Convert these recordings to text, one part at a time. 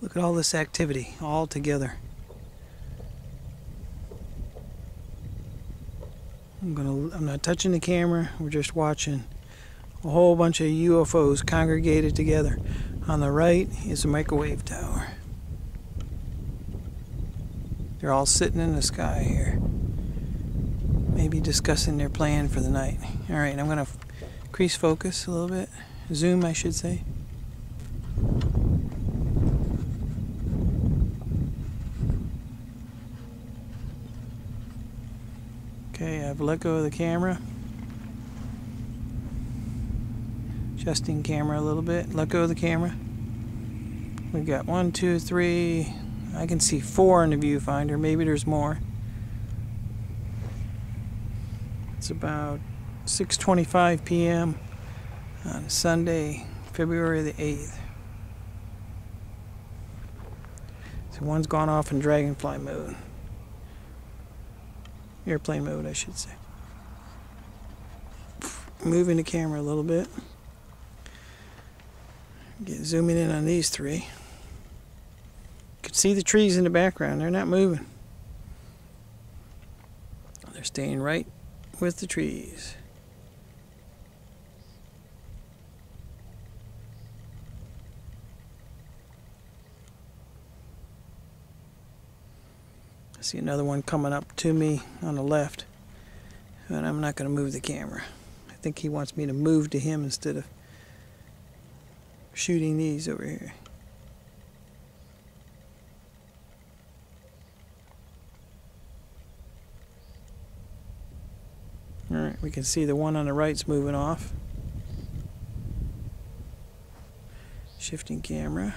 Look at all this activity all together. I'm gonna I'm not touching the camera, we're just watching a whole bunch of UFOs congregated together. On the right is a microwave tower. They're all sitting in the sky here. Maybe discussing their plan for the night. Alright, I'm gonna increase focus a little bit. Zoom I should say. Okay, I've let go of the camera. Adjusting camera a little bit. Let go of the camera. We've got one, two, three. I can see four in the viewfinder. Maybe there's more. It's about 6:25 p.m. on Sunday, February the 8th. So one's gone off in dragonfly mode airplane mode, I should say. Moving the camera a little bit. Get zooming in on these three. You can see the trees in the background. They're not moving. They're staying right with the trees. I see another one coming up to me on the left. And I'm not going to move the camera. I think he wants me to move to him instead of shooting these over here. Alright, we can see the one on the right's moving off. Shifting camera.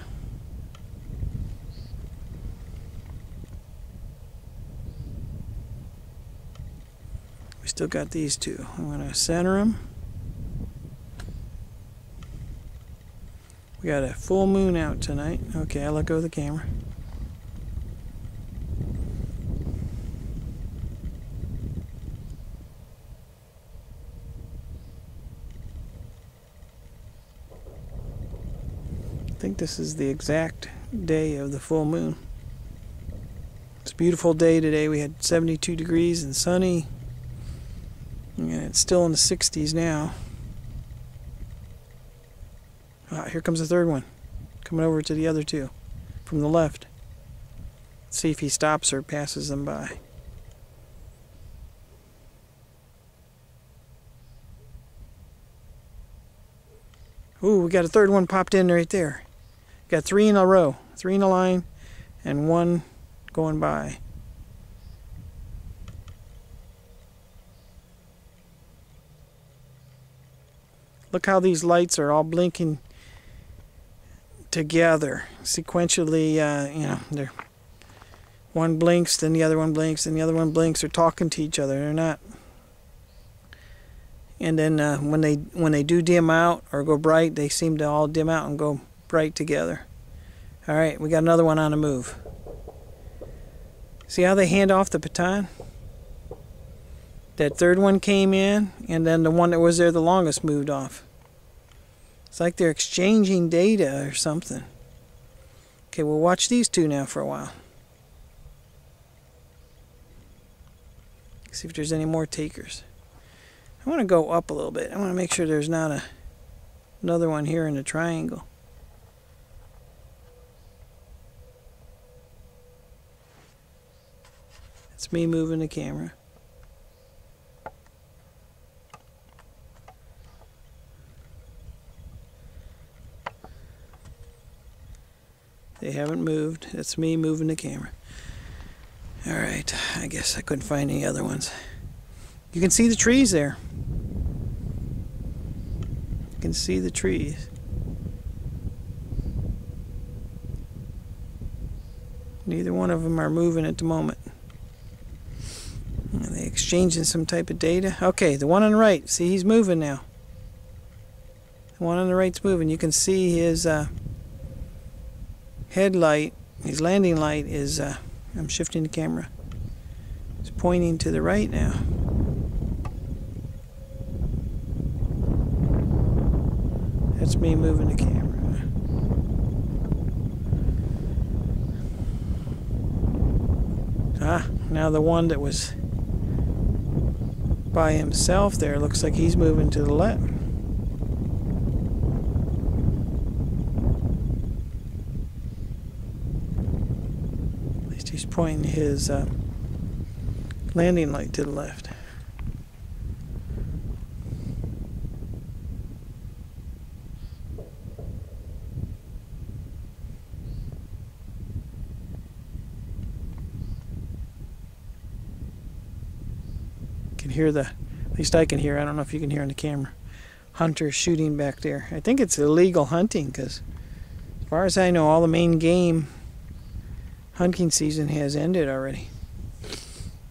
We still got these two. I'm going to center them. We got a full moon out tonight. Okay, I let go of the camera. I think this is the exact day of the full moon. It's a beautiful day today. We had 72 degrees and sunny. It's still in the 60s now. Ah, here comes the third one. Coming over to the other two from the left. Let's see if he stops or passes them by. Ooh, we got a third one popped in right there. Got three in a row, three in a line, and one going by. Look how these lights are all blinking together sequentially. Uh, you know, they're one blinks, then the other one blinks, and the other one blinks. They're talking to each other. They're not. And then uh, when they when they do dim out or go bright, they seem to all dim out and go bright together. All right, we got another one on the move. See how they hand off the baton? That third one came in, and then the one that was there the longest moved off. It's like they're exchanging data or something. Okay, we'll watch these two now for a while. See if there's any more takers. I want to go up a little bit. I want to make sure there's not a another one here in the triangle. It's me moving the camera. They haven't moved. It's me moving the camera. Alright, I guess I couldn't find any other ones. You can see the trees there. You can see the trees. Neither one of them are moving at the moment. Are they exchanging some type of data? Okay, the one on the right. See, he's moving now. The one on the right's moving. You can see his uh, headlight, his landing light is, uh, I'm shifting the camera, it's pointing to the right now. That's me moving the camera. Ah, now the one that was by himself there looks like he's moving to the left. He's pointing his uh, landing light to the left. can hear the, at least I can hear, I don't know if you can hear on the camera, hunters shooting back there. I think it's illegal hunting because, as far as I know, all the main game hunting season has ended already.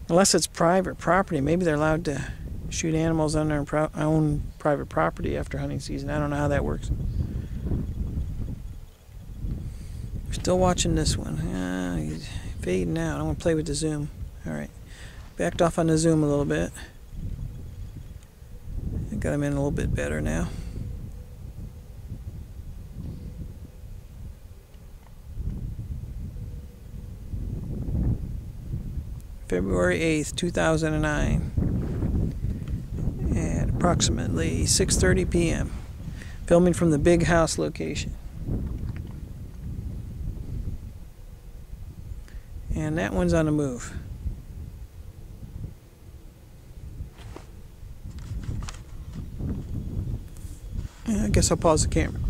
Unless it's private property, maybe they're allowed to shoot animals on their own private property after hunting season. I don't know how that works. We're still watching this one. Uh, he's fading out. I'm gonna play with the zoom. All right. Backed off on the zoom a little bit. I got him in a little bit better now. February 8th, 2009 at approximately 6:30 p.m. Filming from the big house location. And that one's on the move. I guess I'll pause the camera.